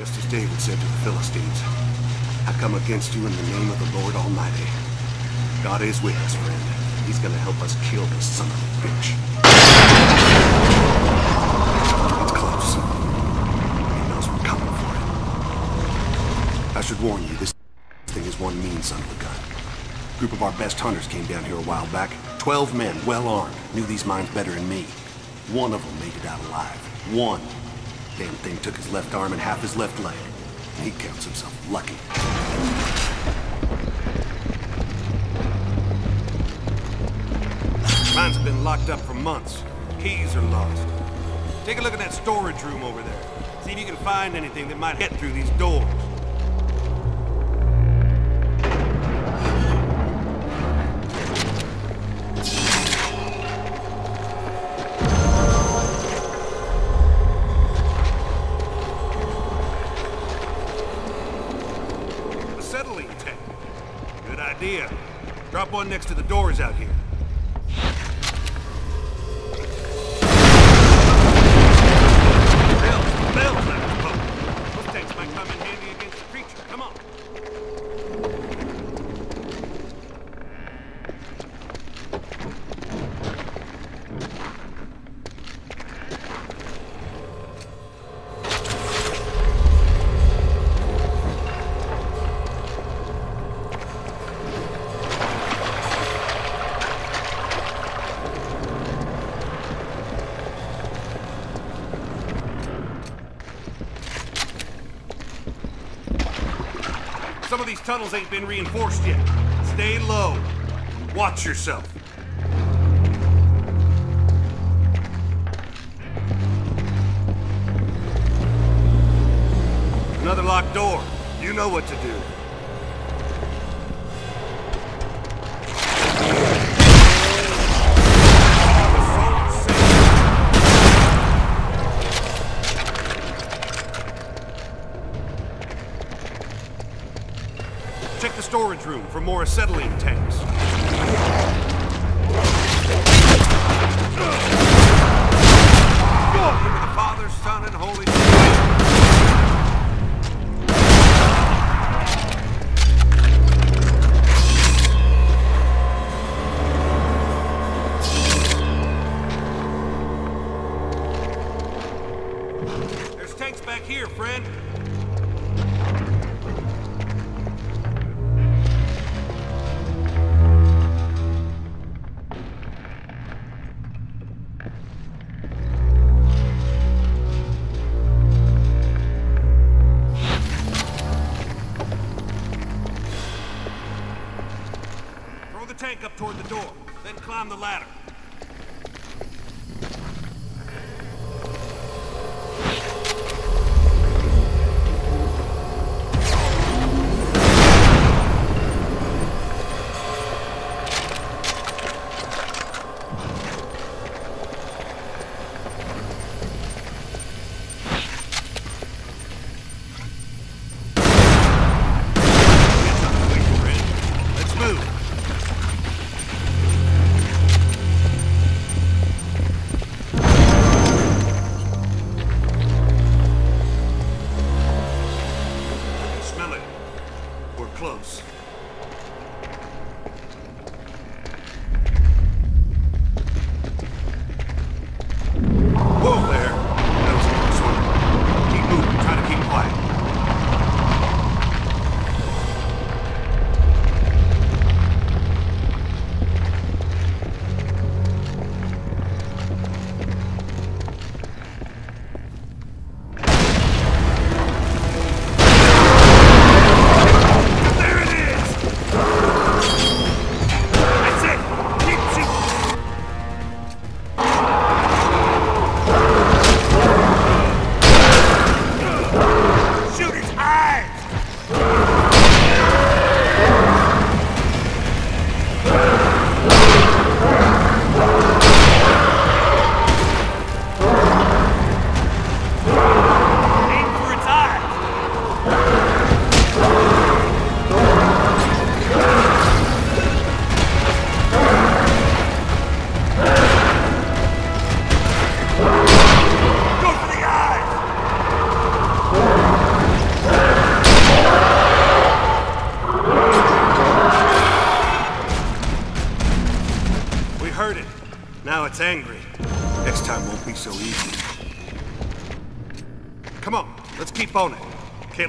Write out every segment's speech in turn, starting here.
Just as David said to the Philistines, I come against you in the name of the Lord Almighty. God is with us, friend. He's gonna help us kill this son of a bitch. It's close. He knows we're coming for it. I should warn you, this thing is one mean son of a gun. A group of our best hunters came down here a while back. Twelve men, well armed, knew these mines better than me. One of them made it out alive. One. Damn thing took his left arm and half his left leg. He counts himself lucky. Mines been locked up for months. Keys are lost. Take a look at that storage room over there. See if you can find anything that might get through these doors. Acetylene tank. Good idea. Drop one next to the doors out here. These tunnels ain't been reinforced yet. Stay low. Watch yourself. Another locked door. You know what to do. For more acetylene tanks. There's tanks back here, friend.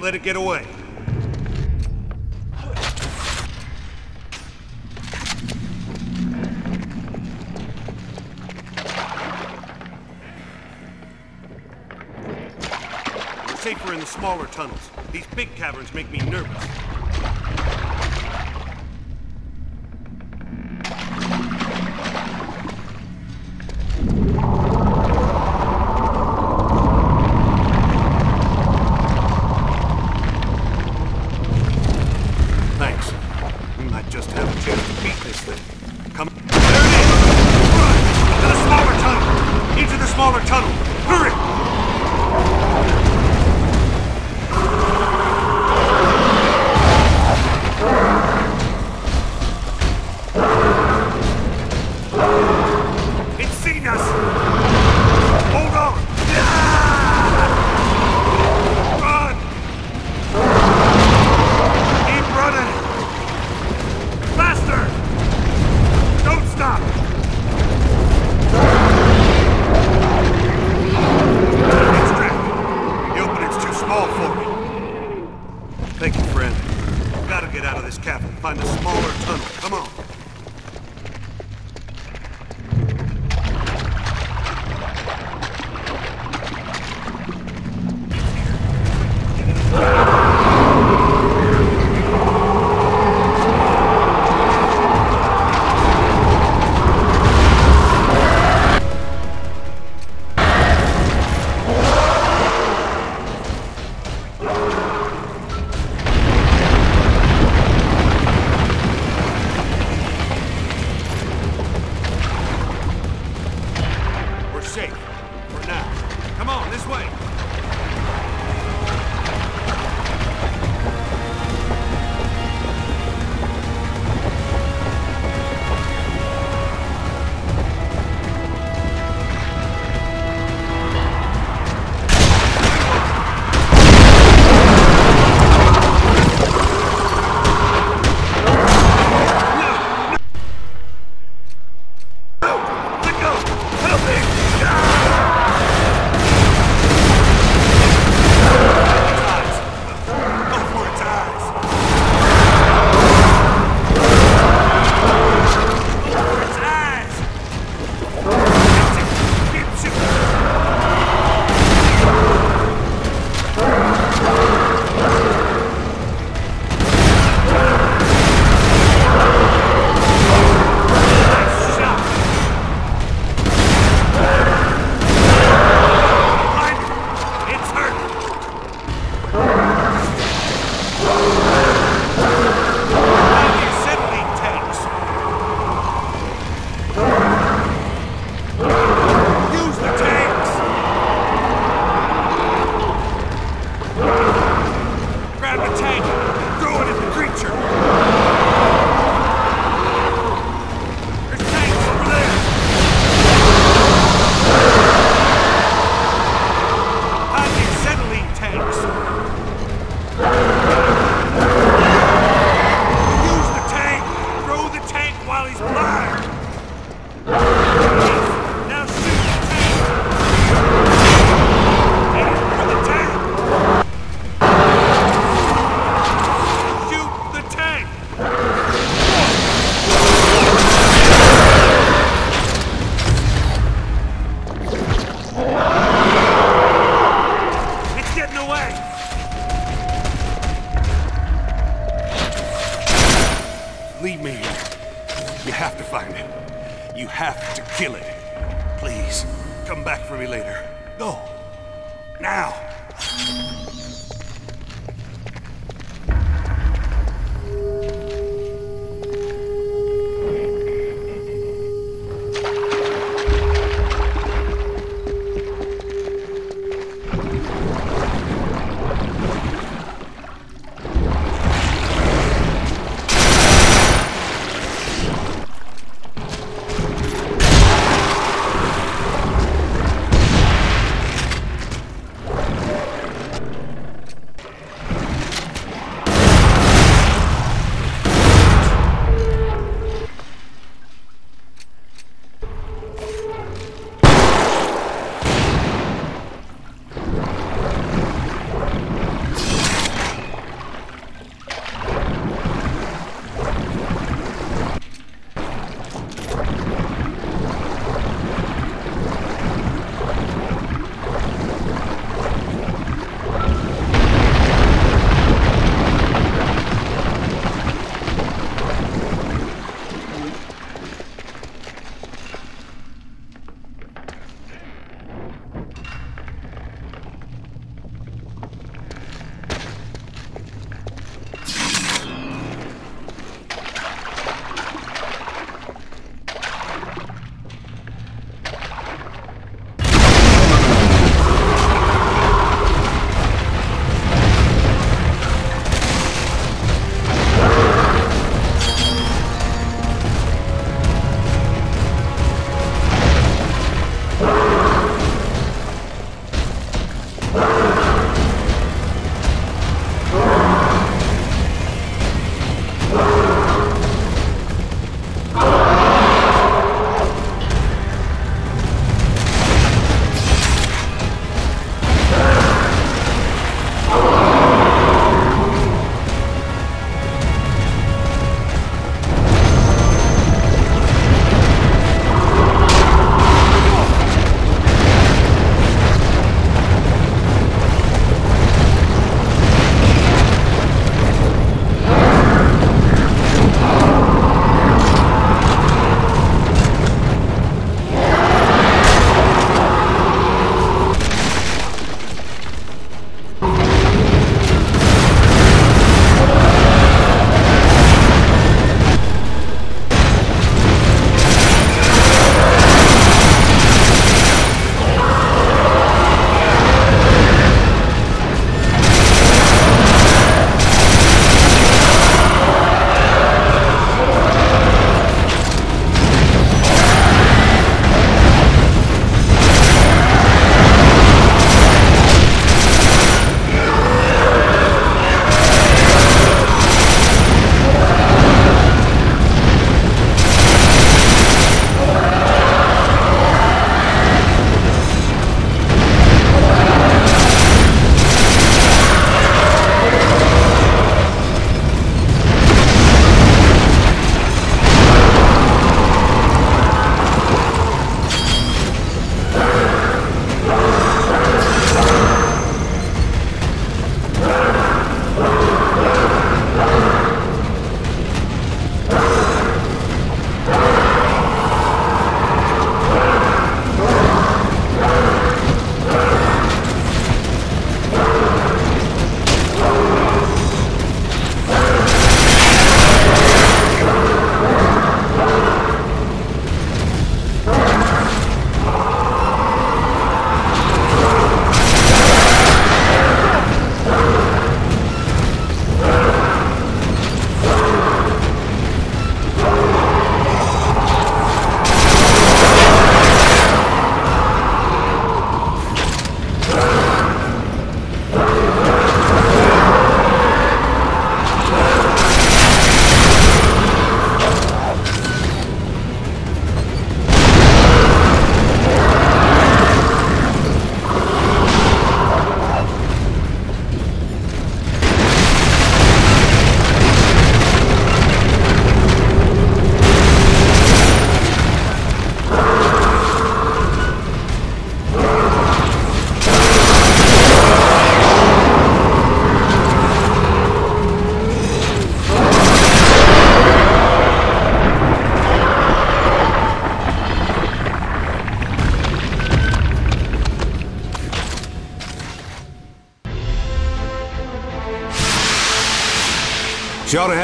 can't let it get away. Safer in the smaller tunnels. These big caverns make me nervous. Thanks. We might just have a chance to beat this thing. Come... There it is! Run! Into the smaller tunnel! Into the smaller tunnel! Hurry!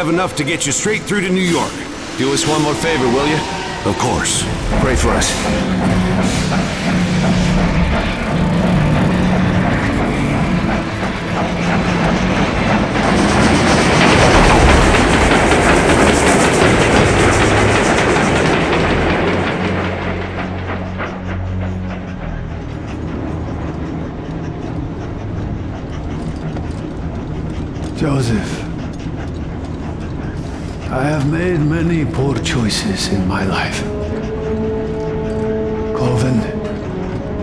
Have enough to get you straight through to New York. Do us one more favor, will you? Of course. Pray for us. Many poor choices in my life. Cloven,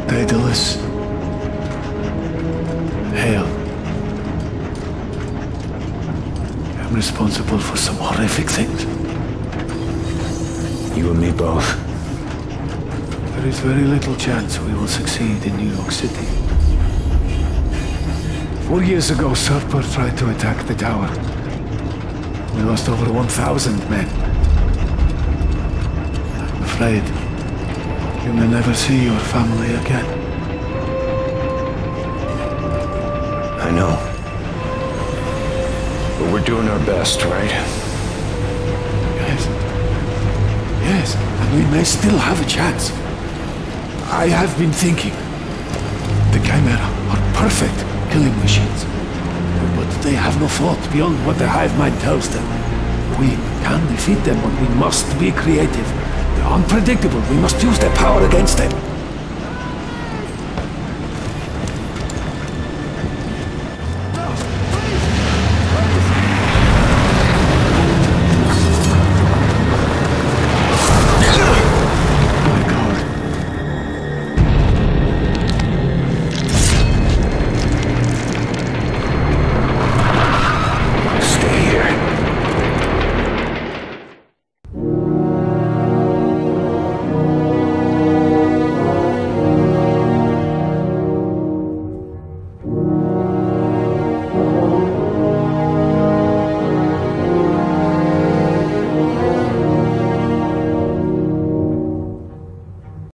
Daedalus, Hale. I'm responsible for some horrific things. You and me both. There is very little chance we will succeed in New York City. Four years ago, SRPA tried to attack the tower. We lost over 1,000 men. I'm afraid you may never see your family again. I know. But we're doing our best, right? Yes. Yes, and we may still have a chance. I have been thinking. The Chimera are perfect killing machines. But they have no thought beyond what the hive mind tells them. We can defeat them, but we must be creative. Unpredictable. We must use their power against them.